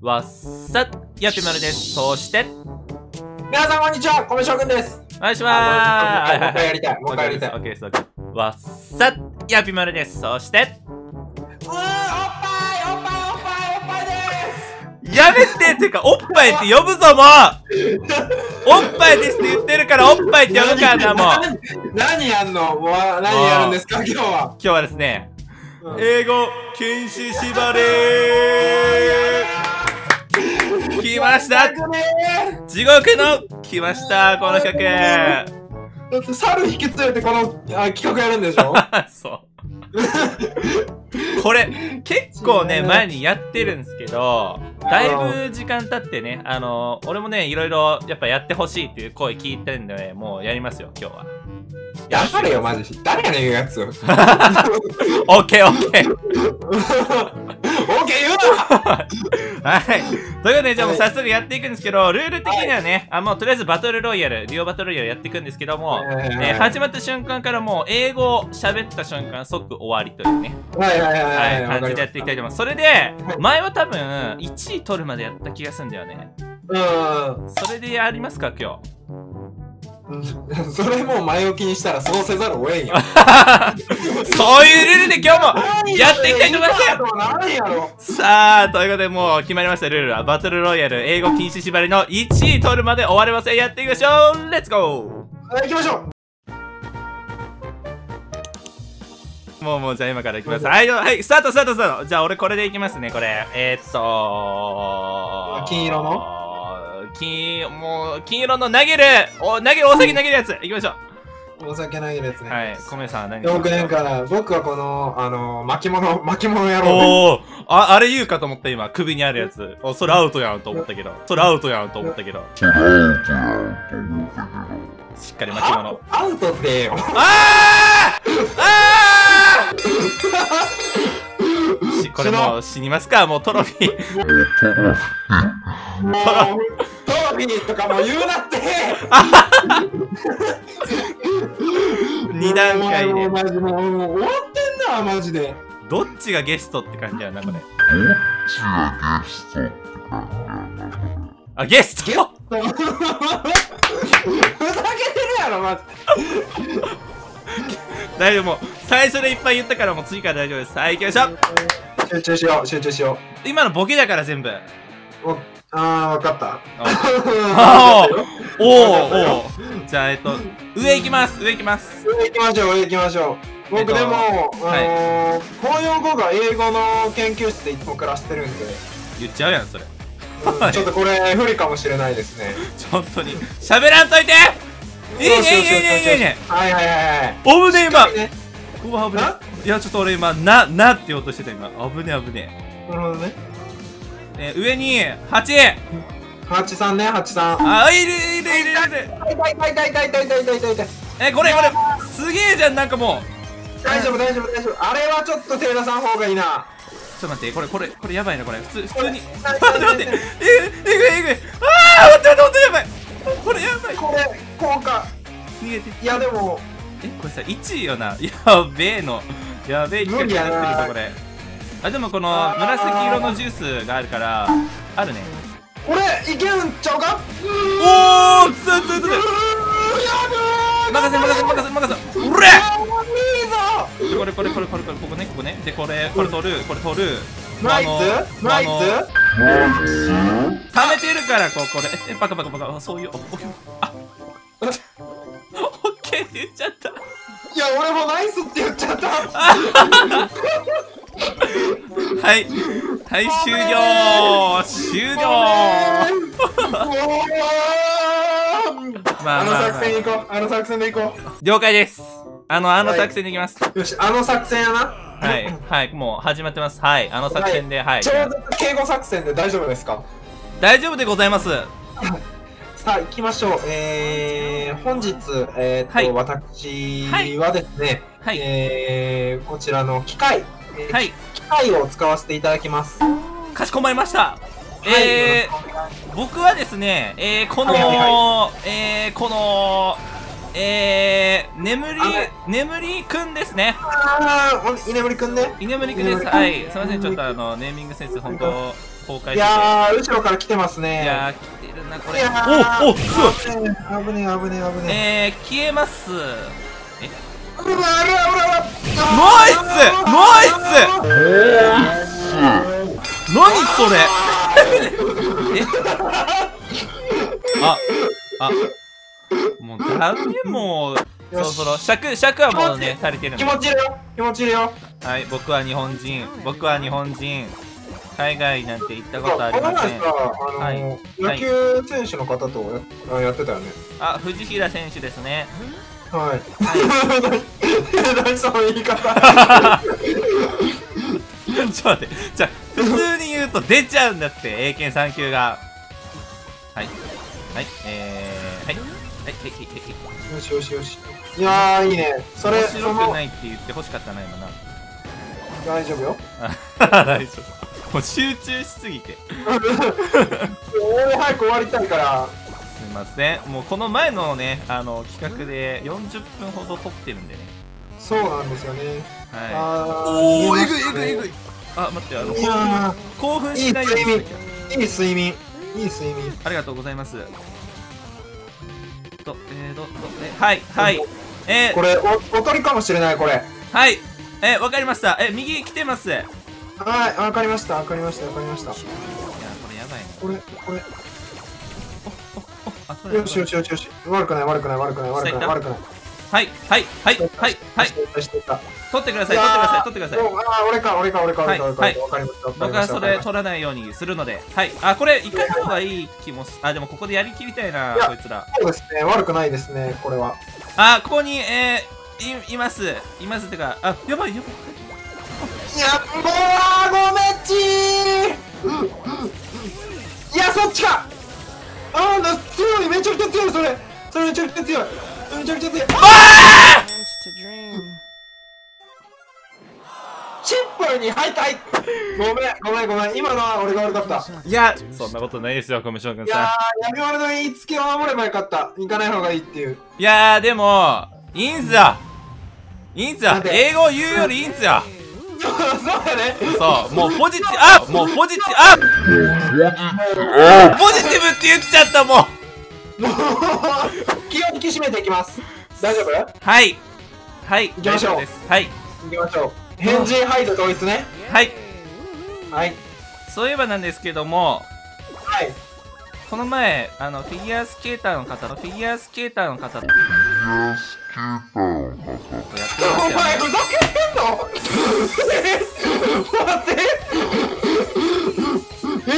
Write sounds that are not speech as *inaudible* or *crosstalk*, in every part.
わっさやぴまるです。そして、皆さんこんにちは、米将軍です。お願いしまあもう。一回やりたいもう一回やりたいオッケーです、オッケーです。わっさやぴまるです。そして、うーん、おっぱい、おっぱい、おっぱい、おっぱいです。やめてっていうか、おっぱいって呼ぶぞ、もう *laughs* おっぱいですって言ってるから、おっぱいって呼ぶからな、もう。何何やんの？もう何やるんですか、今日は。今日はですね、うん英語禁止縛り来ました地獄の来ましたこの企画だって猿引き連れてこのあ企画やるんでしょ？*laughs* そう。これ、結構ね、前にやってるんですけど、だいぶ時間経ってね、あの、俺もね、いろいろやっぱやってほしいっていう声聞いてるんで、ね、もうやりますよ、今日は。やはれよ、マジ。誰やねん、言うやつ。*laughs* オッケーオッケー言うなはい。ということで、じゃあもう早速やっていくんですけど、ルール的にはね、あもうとりあえずバトルロイヤル、デュオバトルロイヤルやっていくんですけども、えー始まった瞬間からもう英語を喋った瞬間即終わりというね、はいはいはいははいい、感じでやっていきたいと思います。それで、前は多分1位取るまでやった気がするんだよね。うんそれでやりますか、今日。うん。それもう前置きにしたらそうせざるを得んよ。*laughs* そういうルールで今日もやっていきたいと思いますさあ、ということでもう決まりましたルールは、バトルロイヤル英語禁止縛りの1位取るまで終わりません。やっていきましょう。レッツゴはい、行きましょう。ーもうもうじゃあ今からいきます。はい、はい、スタートスタートスタート。じゃあ俺これでいきますね、これ。えー、っと金色の？金、もう、金色の投げるお投げる、大崎投げるやついきましょお酒ないですう。ね。はい、米さんは何ですか僕なんか、僕はこの、あの、巻物、*laughs* 巻物野郎で。おおあ、あれ言うかと思った今、首にあるやつ。お、それアウトやんと思ったけど。それアウトやんと思ったけど。しっかり巻物。アウトってよ。あーあー *laughs* しこれもう死にますかもうトロフィー。トロフィーとかも言うなって *laughs* 二段階でもう。マジもう、もう終わってんな、マジで。どっちがゲストって感じやな、これ。あ、ゲスト *laughs* ふざけてるやろ、マジで。大丈夫、もう、最初でいっぱい言ったからもう次から大丈夫です。はい、行きましょう。集中しよう、集中しよ今のボケだから全部。あー、わかった。あおおおー *laughs* じゃあ、えっと、上行きます、上行きます。上行きましょう、上行きましょう。僕えっとでも、はいあのー、公用語が英語の研究室でいつも暮らしてるんで、言っちゃうやん、それ。うんちょっとこれ不利かもしれないですね。本当に。喋らんといていいね、いいね、いいね、いいね。はいはいはいはい。おぶね、今。ねうわ、危ねな。いや、ちょっと俺今、な、なって言おうとしてた、今。危ね、危ね。なるほどね。えー、上に、8! ハチさんね、ハチさん。あ、いる、いる、いる、いる。痛い痛い痛い痛い痛い痛い痛い痛い痛い。え、これ、これ、すげえじゃん、なんかもう。大丈夫大丈夫大丈夫。あれはちょっと手出さん方がいいな。ちょっと待って、これ、これ、これやばいな、これ。普通、普通に。待って待って。えぐい、えぐい、えぐい。あー、待って待って待って、やばい。これやばい。これ、効果。逃げて。いやでも、え、これさ、1位よな。やべえの。やべえ企画になってるぞ、これ。あ、でもこの紫色のジュースがあるから、あるね。これいけるんちゃうか？おー、つつつつ任せ任せ任せ任せうれこれこれこれこれこれここねここねでこれこれ取るこれ取るナイスナイス溜めてるからこうこれえバカバカバカそういうおおあオッケーって言っちゃったいや俺もナイスって言っちゃった *laughs* はい。はい終了。終了。まああのまあ、作戦行こう。あの作戦で行こ了解です。あのあの作戦でいきます。うよしあの作戦やな。はい。はいもう始まってます。はいあの作戦で。はい。超絶敬語作戦で大丈夫ですか？大丈夫でございます。*laughs* さあ行きましょう。えー、本日えー、っと、はい。私はいはですね、はい。えー、こちらの機械、えーはい機械を使わせていただきますかしこまりましたえー、僕はですね、えー、この、えー、この、えー、眠りあれ、眠りくんですね。あー、居眠りくんね。居眠りくんです。はい。すみません、ちょっとあの、ネーミングセンス、本当崩壊しいやー、後ろから来てますね。いやー来てるなこれおおすごい危ねえ、危ねえ、危ねえ、危ねえ。えー、消えますえ？うわ、うわ、うわ、うわ。ナイスナイス何それああもうダメもうそろそろ尺尺はもうね足りてる気持ちいいよ、気持ちいいよ。はい僕は日本人僕は日本人海外なんて行ったことありません、あの、はい野球選手の方とややってたよね。あ藤平選手ですねはい。は *laughs* 何その言い方。*laughs* ちょっと待って。じゃあ普通に言うと出ちゃうんだって英検3級が。はい。はい。えー、はい。はい。はい。はい。はい。よしよしよし。いやー、いいね。それ、面白くな、いって言ってほしかったな今な。大丈夫よ。あ *laughs* 大丈夫。もう集中しすぎて。俺早く終わりたいから。ません。もうこの前のねあの企画で40分ほど撮ってるんでね。そうなんですよね。はい。おおえぐいえぐいえぐい。あ待ってあのいや興奮しないようにいい睡眠。いい睡眠。ありがとうございます。とえーととえはいはい。えーこれ、お、おとりかもしれない、これ。はい。えわかりました。え右来てます。いやはい、わかりました、わかりました、わかりました。これやばいな。これ、これ。よしよしよしよし。悪くない、悪くない、悪くない、悪くない、悪くない。はいはいはいはいはい。取ってください取ってください取ってください。あー、俺か、俺か、俺か、俺か、俺か。はいわかりました。わかり僕はそれ取らないようにするので。はい。あこれ行かない方がいい気もしあでもここでやりきりたいなこいつら。そうですね、悪くないですね、これは。あここにえー、いいます。いますってかあやばいやばい。いや、もう、ごめんちー。いや、そっちか。あー、な強い、めちゃくちゃ強い、それ。それめちゃくちゃ強い。めちゃくちゃ強い。あシンプルに敗退ごめん、ごめん、ごめん。今のは俺が悪かった。ーいやそんなことないですよコミュ障君いやさー、闇丸の言いつけを守ればよかった。行かない方がいいっていう。んいやーでもいいんすよいいんすよ英語を言うよりいいんすよそうだね。そうもうポジティブあもうポジティブあポジティブって言っちゃったもう、*laughs* 気を引き締めていきます。大丈夫？はい。はい。行きましょう。はい。行きましょう。変人ハイド統一ね。はい。はい。そういえばなんですけどもはい。この前あのフィギュアスケーターの方のフィギュアスケーターの方とやってまおしたよ前ねふざけてんの？待って。えー、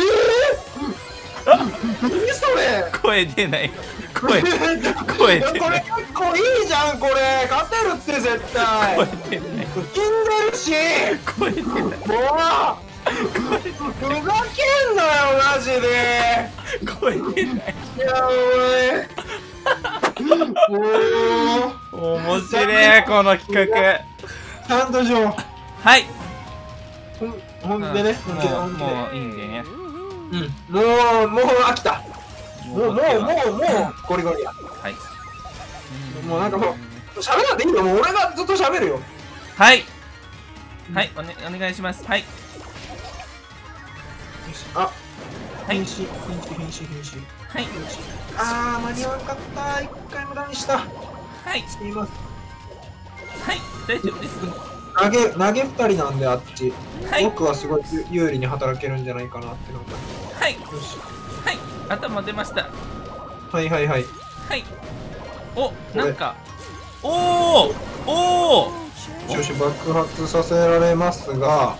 何それ？声出ない。声声出 *laughs* これない結構いいじゃんこれ。勝てるって絶対。声出ない。死んでるし。声出ない。もうふざけんなよマジで。声出ない。いやお前もう面白いこの企画。ちゃんとしよう。はい。ほんでね、うもういいんでねうん、もう、もう飽きた。もう、もう、もう、もう、ゴリゴリや。はいもうなんかもう喋らんでいいよ、もう俺がずっと喋るよ。はいはいお,、ね、お願いしますはいあ、はい変死、変死、変死、変死。はいあー、間に合わんかった。一回無駄にした。はいすみません。はい大丈夫です投げ、投げ二人なんで、あっち。はい。僕はすごい有利に働けるんじゃないかなってなんか。はい。よし。はい。頭出ました。はいはいはい。はい。おなんか。おおおおよし、爆発させられますが、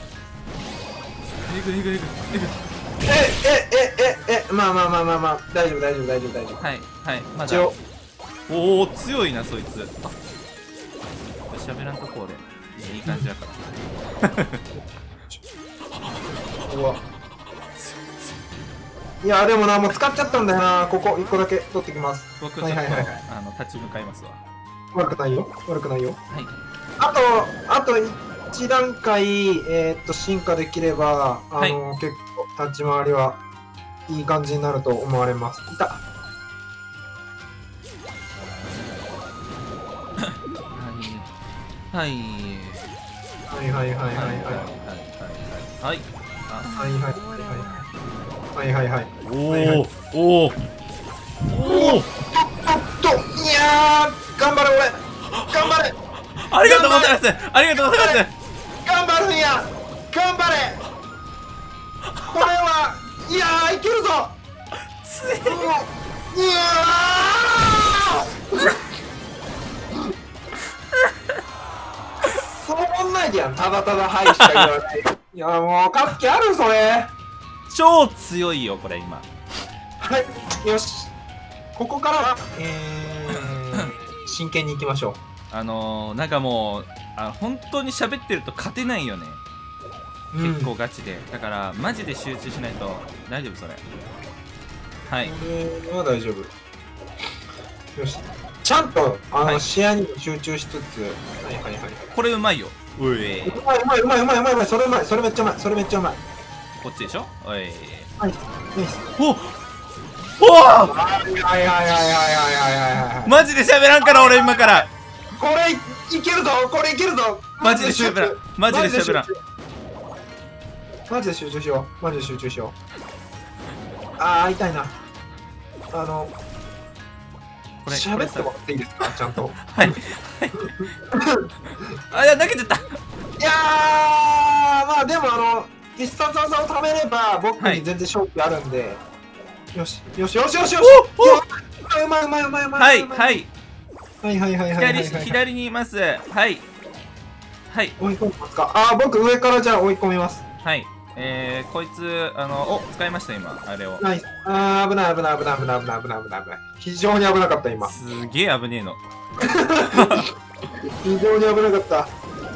えぐいえぐいえぐいえぐ。いえ、え、え、え、え、まあまあまあまあまあ、大丈夫、大丈夫、大丈夫、大丈夫。はいはい。まだ。おお強いなそいつ。あ喋らんとこ俺いやいい感じだから。*laughs* うわ。いやでもなもう使っちゃったんだよな。ここ一個だけ取ってきます。僕ちょっと、はいはいはい。あの立ち向かいますわ。悪くないよ。悪くないよ。はい。あとあと1段階えーっと進化できればあの、結構立ち回りはいい感じになると思われます。いた。*laughs* はい。はいはいはいはいはいはい。はい。はいはいはいはい。はいはいはい。はいはいはいはいおおおおおおおっといやー。頑張れ俺。頑張れ。ありがとうございます。ありがとうございます。頑張るんや。頑張れ。これはいやーいけるぞ。うわうわそうもんないじゃんただただはいしか言わない。いやもう勝つ気あるそれ。超強いよこれ今。はいよし。ここからはえー、真剣にいきましょあのー、なんかもうあ本当に喋ってると勝てないよね。う結構ガチで、だからマジで集中しないと大丈夫それ。はい。これは大丈夫。よし。ちゃんとあの、はい。試合にも集中しつつ。はいはいはい。これうまいよういうまいうまいうまいうまいうまいそれうまいそれめっちゃうまいそれめっちゃうまい。こっちでしょ？おい。おおおはいはいはいはいはいはいマジで喋らんから俺今から。これいけるぞこれいけるぞ。マジで喋らん。マジで喋らん。マジで集中しよう。マジで集中しよう。ああ痛いな。あのこれこ喋ってもらっていいですか？ちゃんと。はい。はい。あいや投げちゃった。いやーまあでもあの必殺技を貯めれば僕はい。に全然勝機あるんで、よしよしよしよしよし。おおようまいうまいうまいうまはいいうまはいはい。はいはいはいはいはい左左にいます。はい。はい。追い込みますか？あー僕上からじゃあ追い込みます。はいえー、こいつあのお使いました今あれを。ナイスあー危ない危ない危ない危ない危ない危ない危ない。危ない非常に危なかった今。すげえ危ねえの。*laughs* 非常に危なかった。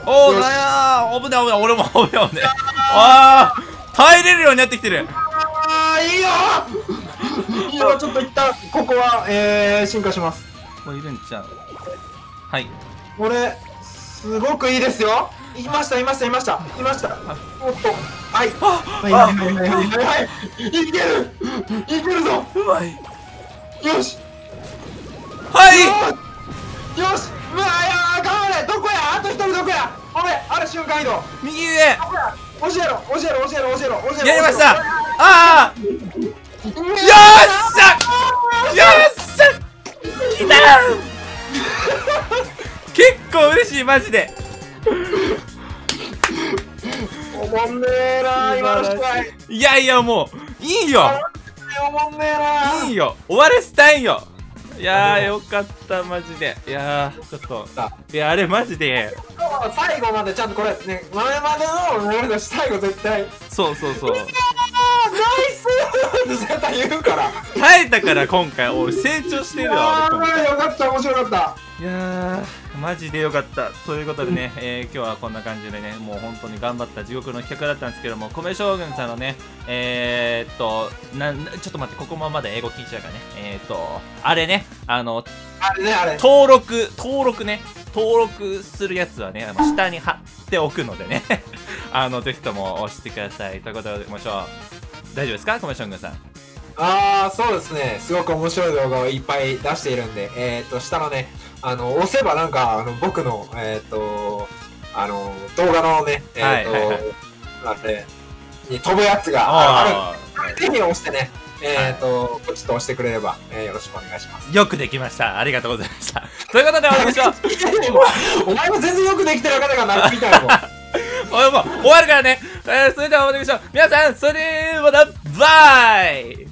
おおよしなや危ない危ない俺も危ない危ない。あー耐えれるようになってきてる。あーいいよ。いいよちょっと一旦ここはえー、進化します。もういるんちゃう？はい。これすごくいいですよいましたいましたいました。いましたおっとはい。はい。はいはい。はい。はいける。いけるぞ。うまい。よし。はい。よし。うわいやー頑張れ。どこや？あと一人どこや？おめある瞬間移動。ど右上教えろ教えろ教えろ教えろ教えろ。やりました。ああよよっしゃ。よっしゃ。来た。*laughs* 結構嬉しいマジでおもんねえな今の試合い。やいやもういいよ。おもんねえないいよ。終わらせたいんよ。いやーよかったマジで。いやーちょっと。いやあれマジで。最後までちゃんとこれね前までの最後絶対。そうそうそう。ナイス! *laughs* って絶対言うから。耐えたから今回俺成長してるわよかった面白かったいやーマジでよかった。ということでね、えー今日はこんな感じでねもう本当に頑張った地獄の企画だったんですけども米将軍さんのねえー、っとななちょっと待ってここもまだ英語聞いちゃうからね。えー、っとあれねあのあれねあれ。登録登録ね登録するやつはねあの下に貼っておくのでね。*laughs* あのぜひとも押してください。ということでましょう大丈夫ですか？米将軍さん。ああそうですね。すごく面白い動画をいっぱい出しているんでえっ、と下のねあの押せばなんかあの僕のえっ、とあの動画のねえっ、と、はいはい。はいあれに飛ぶやつがあああるぜひ押してねえっ、とポチッと押してくれれば、えーよろしくお願いします。ーよくできました。ありがとうございました。*laughs* ということで終わりましょうお前も全然よくできてなかったからなみたいなもん。*laughs* おいもう終わるからね、えーそれでは終わりましょう。皆さんそれではまたバイ